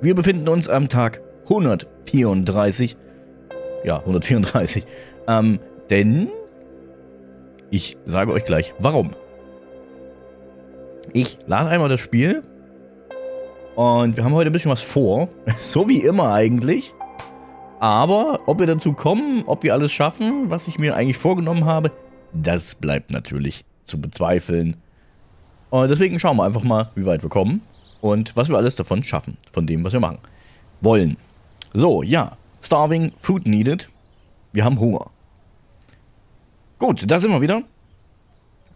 Wir befinden uns am Tag 134. Ja, 134. Ähm, denn ich sage euch gleich, warum. Ich lade einmal das Spiel und wir haben heute ein bisschen was vor. So wie immer eigentlich. Aber ob wir dazu kommen, ob wir alles schaffen, was ich mir eigentlich vorgenommen habe, das bleibt natürlich zu bezweifeln. Und deswegen schauen wir einfach mal, wie weit wir kommen und was wir alles davon schaffen, von dem, was wir machen wollen. So, ja. Starving, Food needed. Wir haben Hunger. Gut, da sind wir wieder.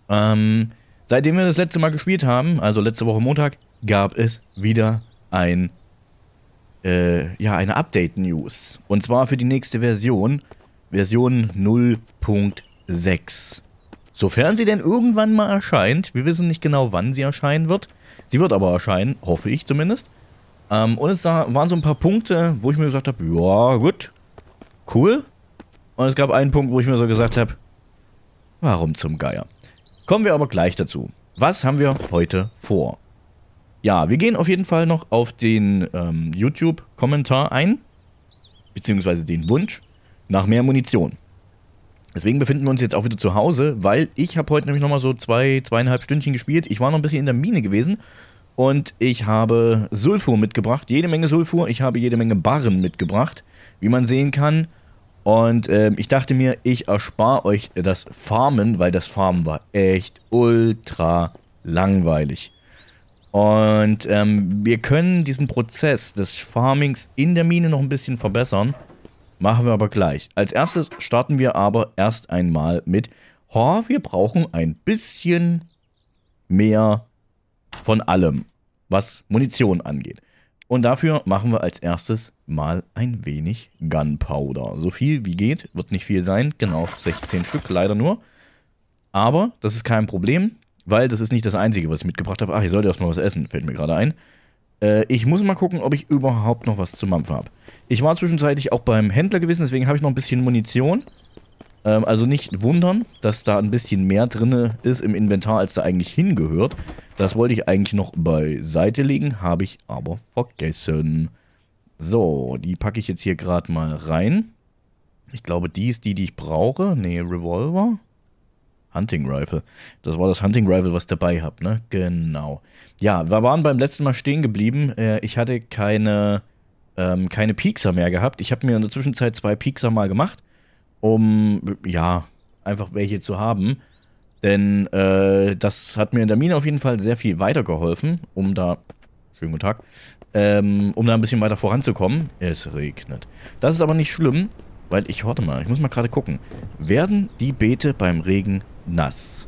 Ähm, seitdem wir das letzte Mal gespielt haben, also letzte Woche Montag, gab es wieder ein, äh, ja, eine Update-News. Und zwar für die nächste Version, Version 0.6. Sofern sie denn irgendwann mal erscheint. Wir wissen nicht genau, wann sie erscheinen wird. Sie wird aber erscheinen, hoffe ich zumindest. Ähm, und es waren so ein paar Punkte, wo ich mir gesagt habe, ja, gut, cool. Und es gab einen Punkt, wo ich mir so gesagt habe, warum zum Geier? Kommen wir aber gleich dazu. Was haben wir heute vor? Ja, wir gehen auf jeden Fall noch auf den ähm, YouTube-Kommentar ein, beziehungsweise den Wunsch nach mehr Munition. Deswegen befinden wir uns jetzt auch wieder zu Hause, weil ich habe heute nämlich nochmal so zwei, zweieinhalb Stündchen gespielt. Ich war noch ein bisschen in der Mine gewesen und ich habe Sulfur mitgebracht, jede Menge Sulfur. Ich habe jede Menge Barren mitgebracht, wie man sehen kann. Und äh, ich dachte mir, ich erspare euch das Farmen, weil das Farmen war echt ultra langweilig. Und ähm, wir können diesen Prozess des Farmings in der Mine noch ein bisschen verbessern. Machen wir aber gleich. Als erstes starten wir aber erst einmal mit, oh, wir brauchen ein bisschen mehr von allem, was Munition angeht. Und dafür machen wir als erstes mal ein wenig Gunpowder. So viel wie geht, wird nicht viel sein, genau 16 Stück, leider nur. Aber das ist kein Problem, weil das ist nicht das Einzige, was ich mitgebracht habe. Ach, ich sollte erstmal was essen, fällt mir gerade ein. Äh, ich muss mal gucken, ob ich überhaupt noch was zu Mampfen habe. Ich war zwischenzeitlich auch beim Händler gewesen, deswegen habe ich noch ein bisschen Munition. Ähm, also nicht wundern, dass da ein bisschen mehr drin ist im Inventar, als da eigentlich hingehört. Das wollte ich eigentlich noch beiseite legen, habe ich aber vergessen. So, die packe ich jetzt hier gerade mal rein. Ich glaube, die ist die, die ich brauche. Ne, Revolver. Hunting Rifle. Das war das Hunting Rifle, was ich dabei habe, ne? Genau. Ja, wir waren beim letzten Mal stehen geblieben. Äh, ich hatte keine, ähm, keine Piekser mehr gehabt. Ich habe mir in der Zwischenzeit zwei Piekser mal gemacht, um, ja, einfach welche zu haben. Denn äh, das hat mir in der Mine auf jeden Fall sehr viel weitergeholfen, um da, schönen guten Tag, ähm, um da ein bisschen weiter voranzukommen. Es regnet. Das ist aber nicht schlimm, weil ich, warte mal, ich muss mal gerade gucken. Werden die Beete beim Regen nass?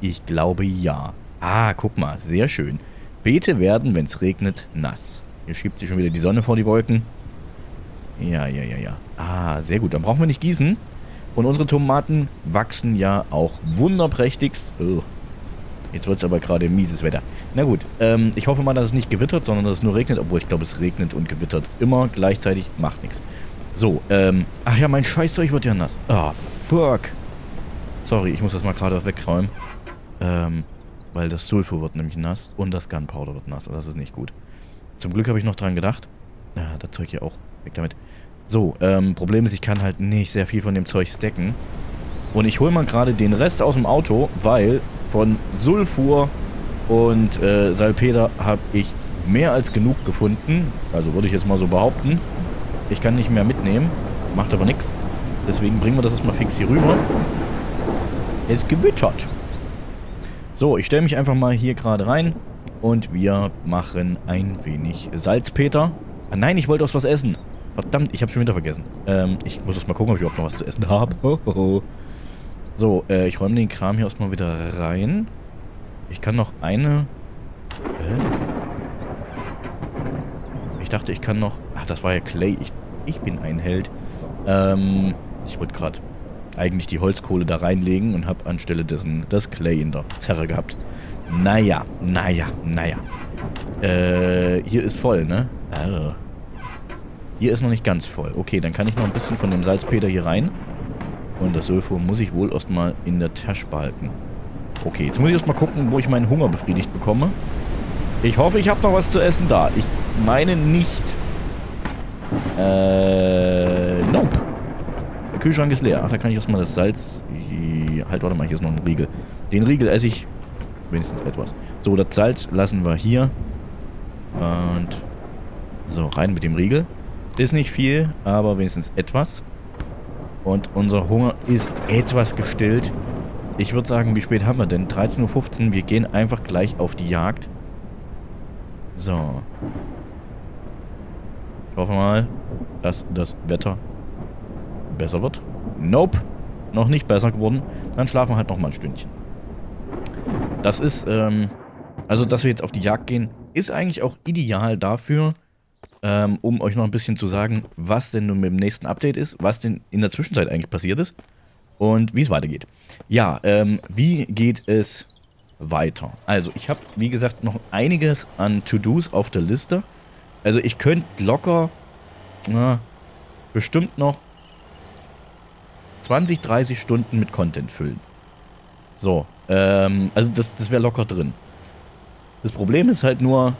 Ich glaube ja. Ah, guck mal, sehr schön. Beete werden, wenn es regnet, nass. Hier schiebt sich schon wieder die Sonne vor die Wolken. Ja, ja, ja, ja. Ah, sehr gut. Dann brauchen wir nicht gießen. Und unsere Tomaten wachsen ja auch wunderprächtigst. Oh. Jetzt wird es aber gerade mieses Wetter. Na gut, ähm, ich hoffe mal, dass es nicht gewittert, sondern dass es nur regnet. Obwohl, ich glaube, es regnet und gewittert immer gleichzeitig. Macht nichts. So, ähm, ach ja, mein Scheißzeug wird ja nass. Ah, oh, fuck. Sorry, ich muss das mal gerade wegräumen. Ähm, weil das Sulfur wird nämlich nass und das Gunpowder wird nass. Das ist nicht gut. Zum Glück habe ich noch dran gedacht. Ja, das Zeug hier auch. Weg damit. So, ähm, Problem ist, ich kann halt nicht sehr viel von dem Zeug stacken. Und ich hole mal gerade den Rest aus dem Auto, weil von Sulfur und äh, Salpeter habe ich mehr als genug gefunden. Also würde ich jetzt mal so behaupten. Ich kann nicht mehr mitnehmen. Macht aber nichts. Deswegen bringen wir das erstmal fix hier rüber. Es gewittert. So, ich stelle mich einfach mal hier gerade rein. Und wir machen ein wenig Salzpeter. Ah, nein, ich wollte aus was essen. Verdammt, ich habe schon wieder vergessen. Ähm, ich muss erst mal gucken, ob ich überhaupt noch was zu essen habe. So, äh, ich räume den Kram hier erstmal wieder rein. Ich kann noch eine... Äh? Ich dachte, ich kann noch... Ach, das war ja Clay. Ich ich bin ein Held. Ähm, ich wollte gerade eigentlich die Holzkohle da reinlegen und habe anstelle dessen das Clay in der Zerre gehabt. Naja, naja, naja. Äh, hier ist voll, ne? Ah. Hier ist noch nicht ganz voll. Okay, dann kann ich noch ein bisschen von dem Salzpeter hier rein. Und das Sulfur muss ich wohl erstmal in der Tasche behalten. Okay, jetzt muss ich erstmal gucken, wo ich meinen Hunger befriedigt bekomme. Ich hoffe, ich habe noch was zu essen da. Ich meine nicht. Äh, Kühlschrank ist leer. Ach, da kann ich erstmal das Salz... Halt, warte mal, hier ist noch ein Riegel. Den Riegel esse ich wenigstens etwas. So, das Salz lassen wir hier. Und so, rein mit dem Riegel. Ist nicht viel, aber wenigstens etwas. Und unser Hunger ist etwas gestillt. Ich würde sagen, wie spät haben wir denn? 13.15 Uhr. Wir gehen einfach gleich auf die Jagd. So. Ich hoffe mal, dass das Wetter besser wird. Nope. Noch nicht besser geworden. Dann schlafen wir halt noch mal ein Stündchen. Das ist, ähm, also dass wir jetzt auf die Jagd gehen, ist eigentlich auch ideal dafür, ähm, um euch noch ein bisschen zu sagen, was denn nun mit dem nächsten Update ist, was denn in der Zwischenzeit eigentlich passiert ist und wie es weitergeht. Ja, ähm, wie geht es weiter? Also, ich habe, wie gesagt, noch einiges an To-Dos auf der Liste. Also, ich könnte locker, na, bestimmt noch 20, 30 Stunden mit Content füllen. So, ähm, also das, das wäre locker drin. Das Problem ist halt nur,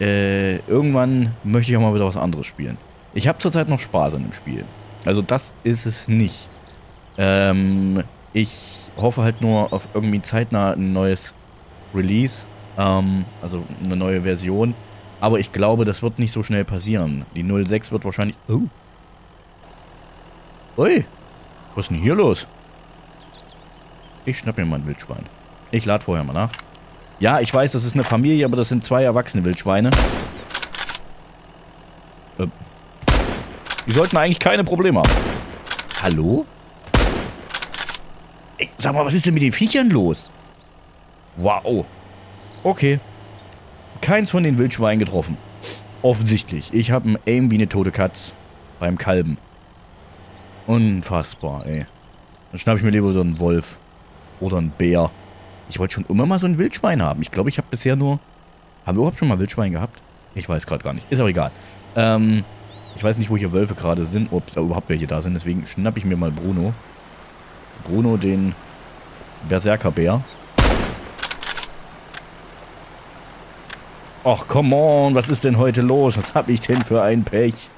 äh, irgendwann möchte ich auch mal wieder was anderes spielen. Ich habe zurzeit noch Spaß an dem Spiel. Also das ist es nicht. Ähm, ich hoffe halt nur auf irgendwie zeitnah ein neues Release. Ähm, also eine neue Version. Aber ich glaube, das wird nicht so schnell passieren. Die 06 wird wahrscheinlich... Oh. Ui. Was ist denn hier los? Ich schnapp mir mal ein Wildschwein. Ich lade vorher mal nach. Ja, ich weiß, das ist eine Familie, aber das sind zwei erwachsene Wildschweine. Äh, die sollten eigentlich keine Probleme haben. Hallo? Ey, sag mal, was ist denn mit den Viechern los? Wow. Okay. Keins von den Wildschweinen getroffen. Offensichtlich. Ich habe ein Aim wie eine tote Katz. Beim Kalben. Unfassbar, ey. Dann schnapp ich mir lieber so einen Wolf. Oder einen Bär. Ich wollte schon immer mal so ein Wildschwein haben. Ich glaube, ich habe bisher nur... Haben wir überhaupt schon mal Wildschwein gehabt? Ich weiß gerade gar nicht. Ist auch egal. Ähm, ich weiß nicht, wo hier Wölfe gerade sind, ob da überhaupt welche da sind. Deswegen schnapp ich mir mal Bruno. Bruno, den Berserkerbär. Ach, come on, was ist denn heute los? Was habe ich denn für ein Pech?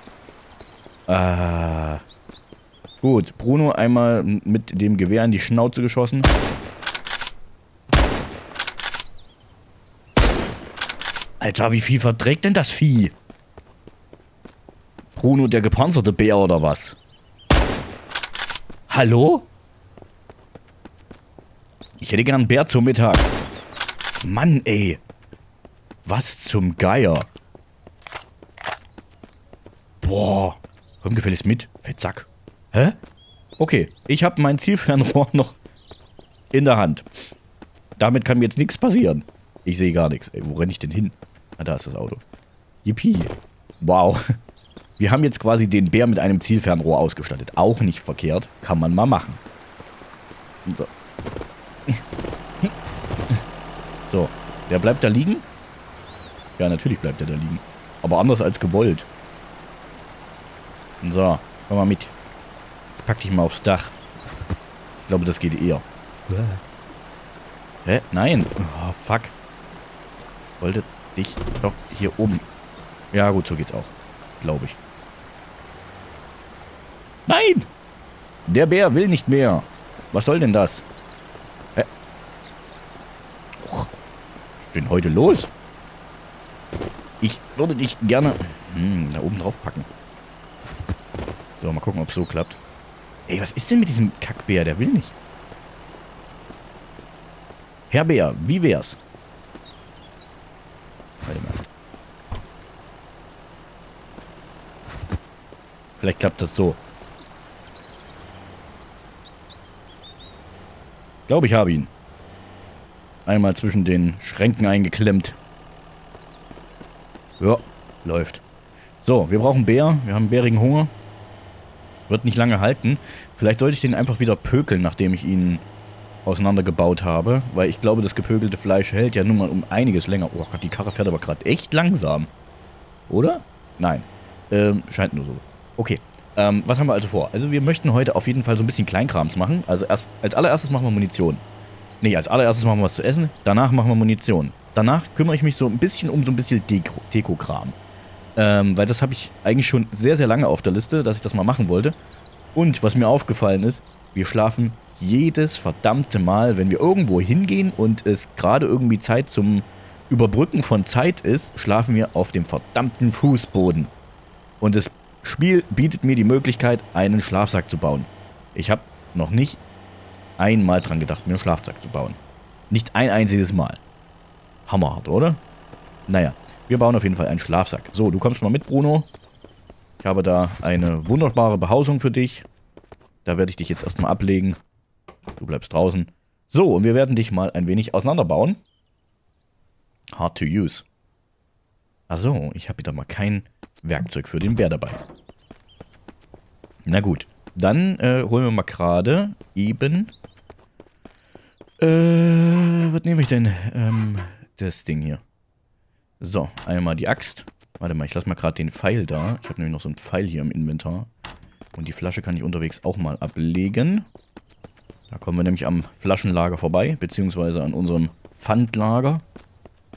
Ah. Gut, Bruno einmal mit dem Gewehr in die Schnauze geschossen. Alter, wie viel verträgt denn das Vieh? Bruno, der gepanzerte Bär oder was? Hallo? Ich hätte gern einen Bär zum Mittag. Mann, ey. Was zum Geier? Boah. Komm gefälligst mit, Fettsack. Hä? Okay, ich habe mein Zielfernrohr noch in der Hand. Damit kann mir jetzt nichts passieren. Ich sehe gar nichts. Ey, wo renne ich denn hin? Ah, da ist das Auto. Yippie. Wow. Wir haben jetzt quasi den Bär mit einem Zielfernrohr ausgestattet. Auch nicht verkehrt. Kann man mal machen. So. So. Der bleibt da liegen? Ja, natürlich bleibt er da liegen. Aber anders als gewollt. So. Komm mal mit. Pack dich mal aufs Dach. Ich glaube, das geht eher. Hä? Nein. Oh, fuck. Wollte dich doch hier oben. Ja, gut, so geht's auch. Glaube ich. Nein! Der Bär will nicht mehr. Was soll denn das? Hä? Och, was ist denn heute los? Ich würde dich gerne hm, da oben drauf packen. So, mal gucken, ob es so klappt. Ey, was ist denn mit diesem Kackbär? Der will nicht. Herr Bär, wie wär's? Warte mal. Vielleicht klappt das so. Glaube, ich habe ihn. Einmal zwischen den Schränken eingeklemmt. Ja, läuft. So, wir brauchen Bär. Wir haben bärigen Hunger. Wird nicht lange halten. Vielleicht sollte ich den einfach wieder pökeln, nachdem ich ihn auseinandergebaut habe. Weil ich glaube, das gepökelte Fleisch hält ja nun mal um einiges länger. Oh Gott, die Karre fährt aber gerade echt langsam. Oder? Nein. Ähm, scheint nur so. Okay. Ähm, was haben wir also vor? Also wir möchten heute auf jeden Fall so ein bisschen Kleinkrams machen. Also erst, als allererstes machen wir Munition. Nee, als allererstes machen wir was zu essen. Danach machen wir Munition. danach kümmere ich mich so ein bisschen um so ein bisschen Deko, Dekokram. Ähm, weil das habe ich eigentlich schon sehr, sehr lange auf der Liste, dass ich das mal machen wollte. Und was mir aufgefallen ist, wir schlafen jedes verdammte Mal, wenn wir irgendwo hingehen und es gerade irgendwie Zeit zum Überbrücken von Zeit ist, schlafen wir auf dem verdammten Fußboden. Und das Spiel bietet mir die Möglichkeit, einen Schlafsack zu bauen. Ich habe noch nicht einmal dran gedacht, mir einen Schlafsack zu bauen. Nicht ein einziges Mal. Hammerhart, oder? Naja, wir bauen auf jeden Fall einen Schlafsack. So, du kommst mal mit, Bruno. Ich habe da eine wunderbare Behausung für dich. Da werde ich dich jetzt erstmal ablegen. Du bleibst draußen. So, und wir werden dich mal ein wenig auseinanderbauen. Hard to use. Achso, ich habe wieder mal kein Werkzeug für den Bär dabei. Na gut, dann äh, holen wir mal gerade eben... Äh, was nehme ich denn? Ähm, das Ding hier. So, einmal die Axt. Warte mal, ich lasse mal gerade den Pfeil da. Ich habe nämlich noch so einen Pfeil hier im Inventar. Und die Flasche kann ich unterwegs auch mal ablegen. Da kommen wir nämlich am Flaschenlager vorbei, beziehungsweise an unserem Pfandlager.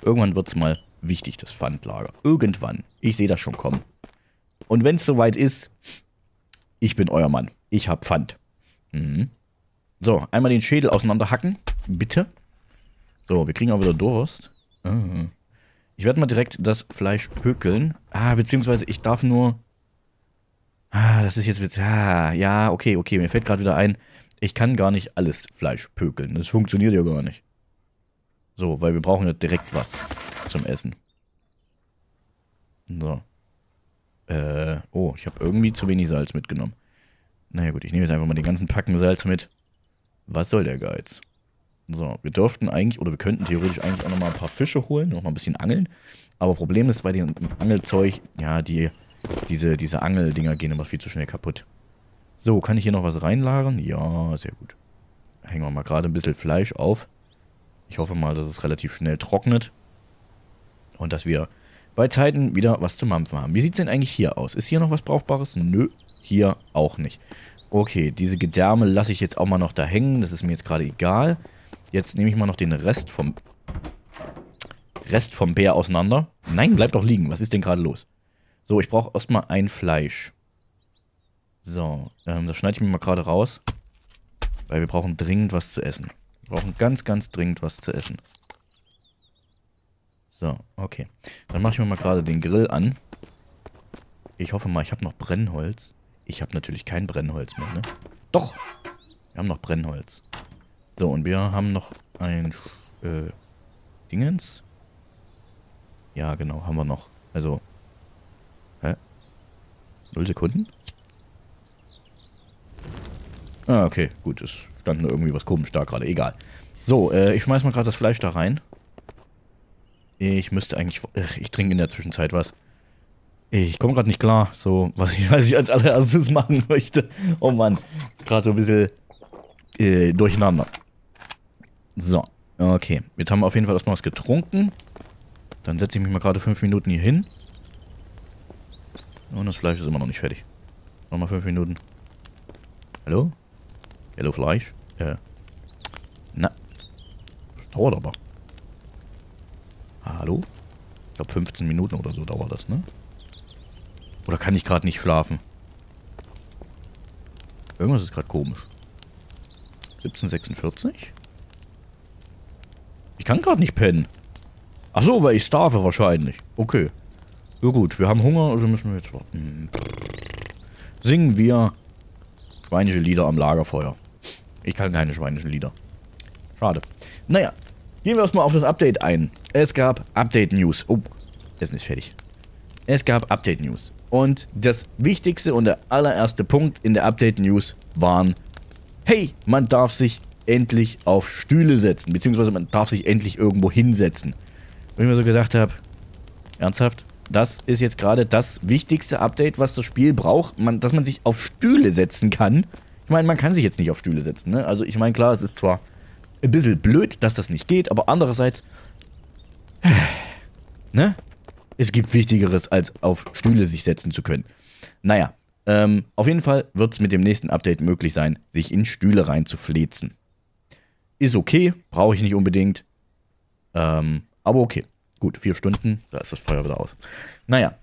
Irgendwann wird es mal wichtig, das Pfandlager. Irgendwann. Ich sehe das schon kommen. Und wenn es soweit ist, ich bin euer Mann. Ich hab Pfand. Mhm. So, einmal den Schädel auseinanderhacken. Bitte. So, wir kriegen auch wieder Durst. Ah. Ich werde mal direkt das Fleisch pökeln. Ah, beziehungsweise ich darf nur... Ah, das ist jetzt... Ah, ja, okay, okay. Mir fällt gerade wieder ein, ich kann gar nicht alles Fleisch pökeln. Das funktioniert ja gar nicht. So, weil wir brauchen ja direkt was zum Essen. So. Äh, oh, ich habe irgendwie zu wenig Salz mitgenommen. Naja gut, ich nehme jetzt einfach mal den ganzen Packen Salz mit. Was soll der Geiz? So, wir dürften eigentlich, oder wir könnten theoretisch eigentlich auch nochmal ein paar Fische holen, nochmal ein bisschen angeln. Aber Problem ist bei dem Angelzeug, ja, die, diese, diese Angeldinger gehen immer viel zu schnell kaputt. So, kann ich hier noch was reinlagern? Ja, sehr gut. Hängen wir mal gerade ein bisschen Fleisch auf. Ich hoffe mal, dass es relativ schnell trocknet. Und dass wir bei Zeiten wieder was zu mampfen haben. Wie sieht es denn eigentlich hier aus? Ist hier noch was Brauchbares? Nö, hier auch nicht. Okay, diese Gedärme lasse ich jetzt auch mal noch da hängen. Das ist mir jetzt gerade egal. Jetzt nehme ich mal noch den Rest vom Rest vom Bär auseinander. Nein, bleib doch liegen. Was ist denn gerade los? So, ich brauche erstmal ein Fleisch. So, ähm, das schneide ich mir mal gerade raus. Weil wir brauchen dringend was zu essen. Wir brauchen ganz, ganz dringend was zu essen. So, okay. Dann mache ich mir mal gerade den Grill an. Ich hoffe mal, ich habe noch Brennholz. Ich habe natürlich kein Brennholz mehr, ne? Doch! Wir haben noch Brennholz. So, und wir haben noch ein äh, Dingens. Ja, genau, haben wir noch. Also, hä? Null Sekunden? Ah, okay, gut, es stand nur irgendwie was komisch da gerade, egal. So, äh, ich schmeiß mal gerade das Fleisch da rein. Ich müsste eigentlich... Ich trinke in der Zwischenzeit was. Ich komme gerade nicht klar, so, was ich, was ich als allererstes machen möchte. Oh Mann, gerade so ein bisschen äh, durcheinander. So, okay. Jetzt haben wir auf jeden Fall erstmal was getrunken. Dann setze ich mich mal gerade fünf Minuten hier hin. Und das Fleisch ist immer noch nicht fertig. Nochmal fünf Minuten. Hallo? Hallo Fleisch? Ja. Na. Das dauert aber. Hallo? Ich glaube 15 Minuten oder so dauert das, ne? Oder kann ich gerade nicht schlafen? Irgendwas ist gerade komisch. 1746? Ich kann gerade nicht pennen. Ach so, weil ich starve wahrscheinlich. Okay. Ja gut, wir haben Hunger, also müssen wir jetzt warten. Singen wir schweinische Lieder am Lagerfeuer. Ich kann keine schweinischen Lieder. Schade. Naja, Gehen wir erstmal auf das Update ein. Es gab Update-News. Oh, Essen ist fertig. Es gab Update-News. Und das wichtigste und der allererste Punkt in der Update-News waren, hey, man darf sich endlich auf Stühle setzen, beziehungsweise man darf sich endlich irgendwo hinsetzen. Wo ich mir so gedacht habe, ernsthaft, das ist jetzt gerade das wichtigste Update, was das Spiel braucht, man, dass man sich auf Stühle setzen kann. Ich meine, man kann sich jetzt nicht auf Stühle setzen, ne? Also ich meine, klar, es ist zwar ein bisschen blöd, dass das nicht geht, aber andererseits, ne? Es gibt Wichtigeres, als auf Stühle sich setzen zu können. Naja, ähm, auf jeden Fall wird es mit dem nächsten Update möglich sein, sich in Stühle rein zu flezen. Ist okay, brauche ich nicht unbedingt. Ähm, Aber okay, gut, vier Stunden, da ist das Feuer wieder aus. Naja,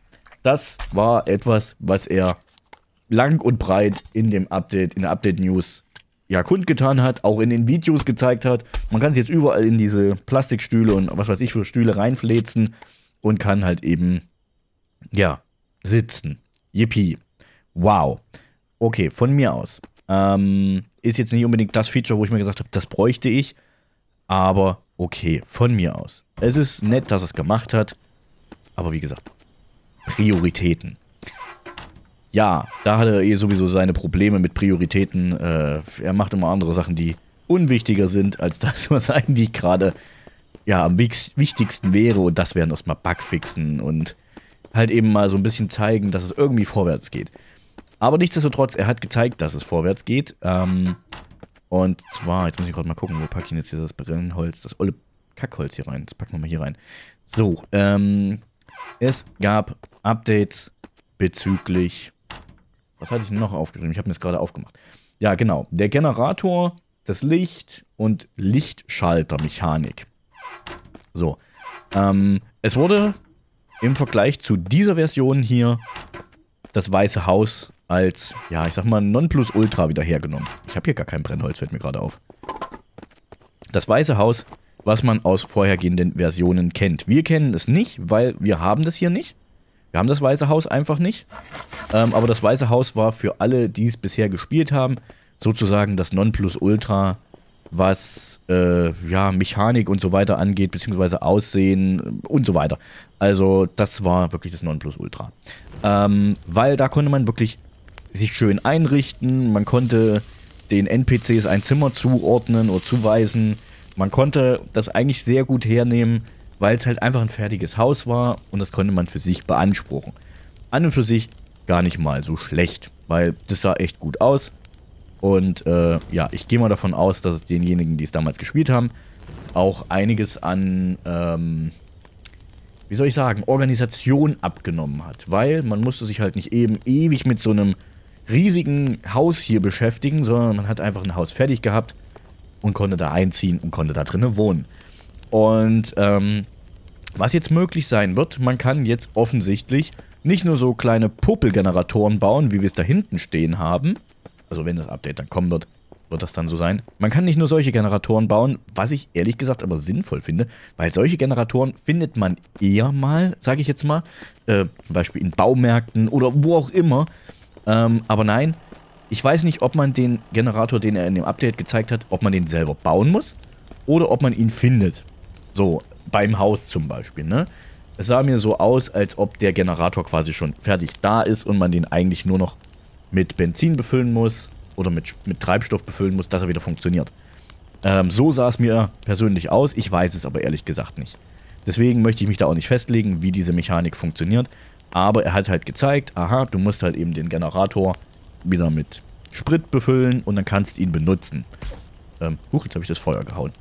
das war etwas, was er lang und breit in dem Update, in der Update-News ja kundgetan hat, auch in den Videos gezeigt hat. Man kann es jetzt überall in diese Plastikstühle und was weiß ich für Stühle reinfläzen und kann halt eben, ja, sitzen. Yippie. Wow. Okay, von mir aus. Ähm, ist jetzt nicht unbedingt das Feature, wo ich mir gesagt habe, das bräuchte ich. Aber okay, von mir aus. Es ist nett, dass es gemacht hat. Aber wie gesagt, Prioritäten. Ja, da hat er eh sowieso seine Probleme mit Prioritäten. Äh, er macht immer andere Sachen, die unwichtiger sind als das, was eigentlich gerade ja, am wichtigsten wäre. Und das wären erstmal Bugfixen und halt eben mal so ein bisschen zeigen, dass es irgendwie vorwärts geht. Aber nichtsdestotrotz, er hat gezeigt, dass es vorwärts geht. Ähm, und zwar, jetzt muss ich gerade mal gucken, wo packe ich jetzt hier das Brennholz, das olle Kackholz hier rein. Das packen wir mal hier rein. So, ähm, es gab Updates bezüglich. Was hatte ich noch aufgeschrieben? Ich habe mir das gerade aufgemacht. Ja, genau. Der Generator, das Licht und Lichtschaltermechanik. So. Ähm, es wurde im Vergleich zu dieser Version hier das Weiße Haus als, ja, ich sag mal, Nonplusultra wieder hergenommen. Ich habe hier gar kein Brennholz, fällt mir gerade auf. Das Weiße Haus, was man aus vorhergehenden Versionen kennt. Wir kennen es nicht, weil wir haben das hier nicht. Wir haben das Weiße Haus einfach nicht. Ähm, aber das Weiße Haus war für alle, die es bisher gespielt haben, sozusagen das Nonplusultra was äh, ja, Mechanik und so weiter angeht, beziehungsweise Aussehen und so weiter. Also das war wirklich das Nonplusultra. Ähm, weil da konnte man wirklich sich schön einrichten, man konnte den NPCs ein Zimmer zuordnen oder zuweisen. Man konnte das eigentlich sehr gut hernehmen, weil es halt einfach ein fertiges Haus war und das konnte man für sich beanspruchen. An und für sich gar nicht mal so schlecht, weil das sah echt gut aus. Und äh, ja, ich gehe mal davon aus, dass es denjenigen, die es damals gespielt haben, auch einiges an, ähm, wie soll ich sagen, Organisation abgenommen hat. Weil man musste sich halt nicht eben ewig mit so einem riesigen Haus hier beschäftigen, sondern man hat einfach ein Haus fertig gehabt und konnte da einziehen und konnte da drinnen wohnen. Und ähm, was jetzt möglich sein wird, man kann jetzt offensichtlich nicht nur so kleine Popelgeneratoren bauen, wie wir es da hinten stehen haben, also wenn das Update dann kommen wird, wird das dann so sein. Man kann nicht nur solche Generatoren bauen, was ich ehrlich gesagt aber sinnvoll finde, weil solche Generatoren findet man eher mal, sage ich jetzt mal, äh, zum Beispiel in Baumärkten oder wo auch immer. Ähm, aber nein, ich weiß nicht, ob man den Generator, den er in dem Update gezeigt hat, ob man den selber bauen muss oder ob man ihn findet. So, beim Haus zum Beispiel, ne? Es sah mir so aus, als ob der Generator quasi schon fertig da ist und man den eigentlich nur noch mit Benzin befüllen muss oder mit, mit Treibstoff befüllen muss, dass er wieder funktioniert. Ähm, so sah es mir persönlich aus, ich weiß es aber ehrlich gesagt nicht. Deswegen möchte ich mich da auch nicht festlegen, wie diese Mechanik funktioniert. Aber er hat halt gezeigt, aha, du musst halt eben den Generator wieder mit Sprit befüllen und dann kannst du ihn benutzen. Ähm, huch, jetzt habe ich das Feuer gehauen.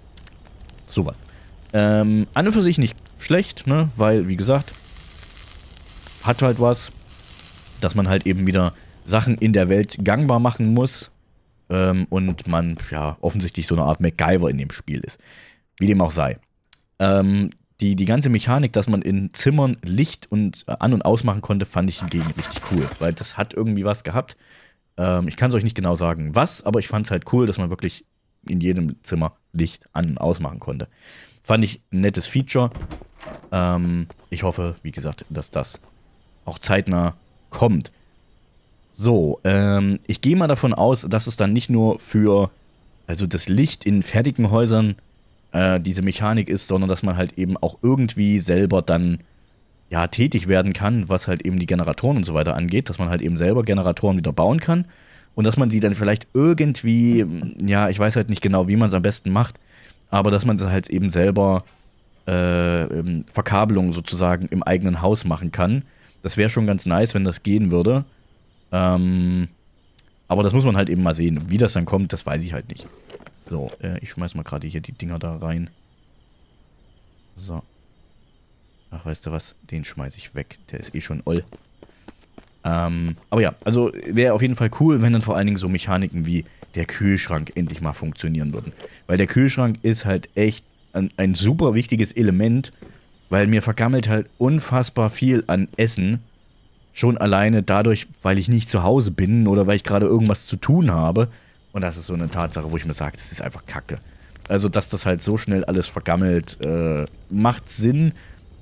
Sowas. Ähm, an und für sich nicht schlecht, ne, weil, wie gesagt, hat halt was, dass man halt eben wieder Sachen in der Welt gangbar machen muss ähm, und man ja offensichtlich so eine Art MacGyver in dem Spiel ist. Wie dem auch sei. Ähm, die, die ganze Mechanik, dass man in Zimmern Licht und äh, an- und ausmachen konnte, fand ich hingegen richtig cool, weil das hat irgendwie was gehabt. Ähm, ich kann es euch nicht genau sagen, was, aber ich fand es halt cool, dass man wirklich in jedem Zimmer Licht an- und ausmachen konnte. Fand ich ein nettes Feature. Ähm, ich hoffe, wie gesagt, dass das auch zeitnah kommt. So, ähm, ich gehe mal davon aus, dass es dann nicht nur für also das Licht in fertigen Häusern äh, diese Mechanik ist, sondern dass man halt eben auch irgendwie selber dann ja tätig werden kann, was halt eben die Generatoren und so weiter angeht, dass man halt eben selber Generatoren wieder bauen kann und dass man sie dann vielleicht irgendwie, ja, ich weiß halt nicht genau, wie man es am besten macht, aber dass man es halt eben selber äh, ähm, Verkabelung sozusagen im eigenen Haus machen kann. Das wäre schon ganz nice, wenn das gehen würde. Ähm, aber das muss man halt eben mal sehen. Wie das dann kommt, das weiß ich halt nicht. So, äh, ich schmeiß mal gerade hier die Dinger da rein. So. Ach, weißt du was? Den schmeiß ich weg. Der ist eh schon oll. Ähm, aber ja, also wäre auf jeden Fall cool, wenn dann vor allen Dingen so Mechaniken wie der Kühlschrank endlich mal funktionieren würden. Weil der Kühlschrank ist halt echt ein, ein super wichtiges Element, weil mir vergammelt halt unfassbar viel an Essen. Schon alleine dadurch, weil ich nicht zu Hause bin oder weil ich gerade irgendwas zu tun habe. Und das ist so eine Tatsache, wo ich mir sage, das ist einfach Kacke. Also, dass das halt so schnell alles vergammelt, äh, macht Sinn.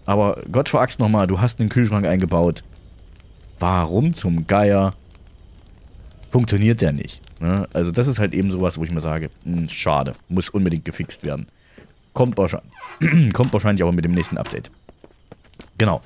Aber Gott veraxt nochmal, du hast einen Kühlschrank eingebaut. Warum zum Geier funktioniert der nicht? Ne? Also, das ist halt eben sowas, wo ich mir sage, mh, hm, schade, muss unbedingt gefixt werden. Kommt wahrscheinlich, kommt wahrscheinlich auch mit dem nächsten Update. Genau.